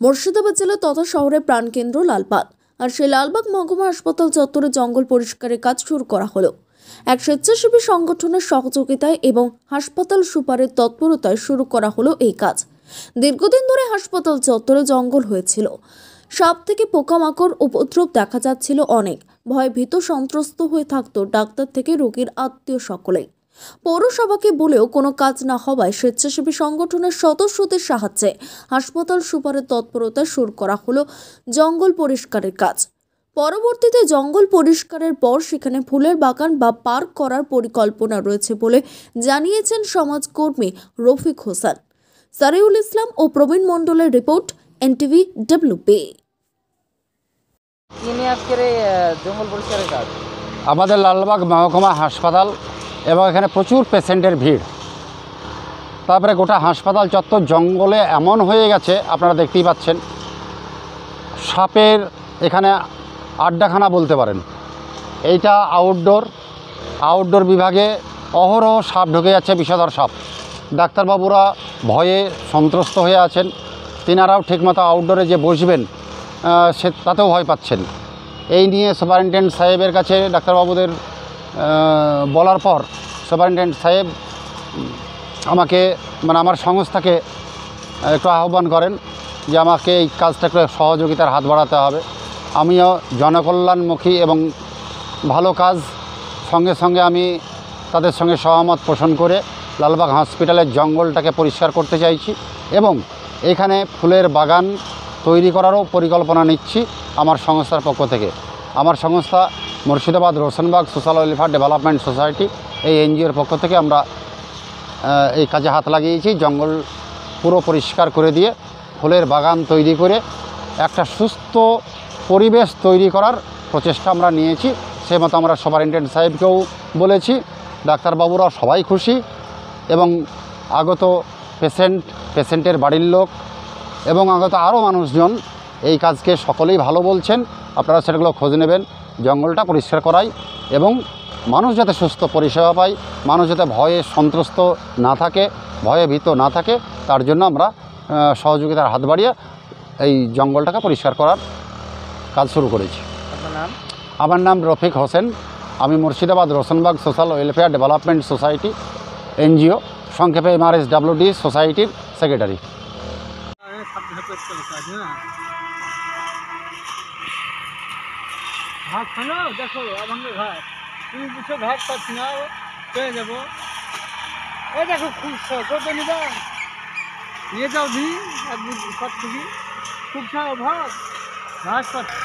মুর্শিদাবাদ জেলা তথা শহরের প্রাণকেন্দ্র লালবাগ। আর সেই লালবাগ মহকুমা হাসপাতাল চত্বরে জঙ্গল পরিষ্কারের কাজ শুরু করা হলো। এক স্বেচ্ছাসেবী সংগঠনের সহযোগিতায় এবং হাসপাতাল সুপারের তৎপরতায় শুরু করা হলো এই কাজ। দীর্ঘদিন ধরে হাসপাতাল চত্বরে জঙ্গল হয়েছিল। সাপ থেকে পোকামাকড় উপদ্রব দেখা যাচ্ছিল অনেক। ভয় ভীত, সন্ত্রস্ত হয়ে থাকতো ডাক্তার থেকে রোগীর আত্মীয় সকলেই। পৌরসভাকে বলেও কোনো কাজ না হওয়ায় স্বেচ্ছাসেবী সংগঠনের সদস্যদের সাহায্যে হাসপাতাল সুপারের তৎপরতা শুরু করা হলো জঙ্গল পরিষ্কারের কাজ। পরবর্তীতে জঙ্গল পরিষ্কারের পর সেখানে ফুলের বাগান বা পার্ক করার পরিকল্পনা রয়েছে বলে জানিয়েছেন সমাজকর্মী রফিক হোসেন। সারিউল ইসলাম ও প্রবীণ মণ্ডলের রিপোর্ট এনটিভি ডব্লিউপি আমাদের লালবাগ মহকুমা হাসপাতাল এবং এখানে প্রচুর পেশেন্টের ভিড়। তারপরে গোটা হাসপাতাল চত্বর জঙ্গলে এমন হয়ে গেছে, আপনারা দেখতেই পাচ্ছেন। সাপের এখানে আড্ডাখানা বলতে পারেন। এইটা আউটডোর আউটডোর বিভাগে অহরহ সাপ ঢুকে যাচ্ছে বিষধর সাপ। ডাক্তারবাবুরা ভয়ে সন্ত্রস্ত হয়ে আছেন। তিনারাও ঠিকমতো আউটডোরে যে বসবেন সে তাতেও ভয় পাচ্ছেন। এই নিয়ে সুপারিনটেন্ডেন্ট সাহেবের কাছে ডাক্তারবাবুদের বলার পর সুপারিনটেন্ডেন্ট সাহেব আমাকে মানে আমার সংস্থাকে একটু আহ্বান করেন যে আমাকে এই কাজটা একটু সহযোগিতার হাত বাড়াতে হবে। আমিও জনকল্যাণমুখী এবং ভালো কাজ সঙ্গে সঙ্গে আমি তাদের সঙ্গে সহমত পোষণ করে লালবাগ হসপিটালের জঙ্গলটাকে পরিষ্কার করতে চাইছি এবং এখানে ফুলের বাগান তৈরি করারও পরিকল্পনা নিচ্ছি আমার সংস্থার পক্ষ থেকে। আমার সংস্থা Murshidabad Roshanbag social welfare development society এই এনজিওর পক্ষ থেকে আমরা এই কাজে হাত লাগিয়েছি, জঙ্গল পুরো পরিষ্কার করে দিয়ে ফুলের বাগান তৈরি করে একটা সুস্থ পরিবেশ তৈরি করার প্রচেষ্টা আমরা নিয়েছি। সে মতো আমরা সুপারিনটেন্ডেন্ট সাহেবকেও বলেছি ডাক্তারবাবুরা সবাই খুশি এবং আগত পেশেন্ট, পেশেন্টের বাড়ির লোক এবং আগত আরও মানুষজন এই কাজকে সকলেই ভালো বলছেন। আপনারা সেটাগুলো খোঁজ নেবেন। জঙ্গলটা পরিষ্কার করাই এবং মানুষ যাতে সুস্থ পরিষেবা পায় মানুষ যাতে ভয়ে সন্ত্রস্ত না থাকে ভয়ে ভীত না থাকে তার জন্য আমরা সহযোগিতার হাত বাড়িয়ে এই জঙ্গলটাকে পরিষ্কার করার কাজ শুরু করেছি। আমার নাম রফিক হোসেন। আমি Murshidabad Roshanbagh social welfare development society NGO সংক্ষেপে M R S W D সোসাইটির সেক্রেটারি। ভাত খানো দেখো আমাকে ঘাট তুমি বুঝছো ঘাট পাচ্ছি না পেয়ে যাবো এই দেখো খুব কত নিবা নিয়ে যাও দি এক সব থেকে খুব খাও ভাত ঘাস পাচ্ছি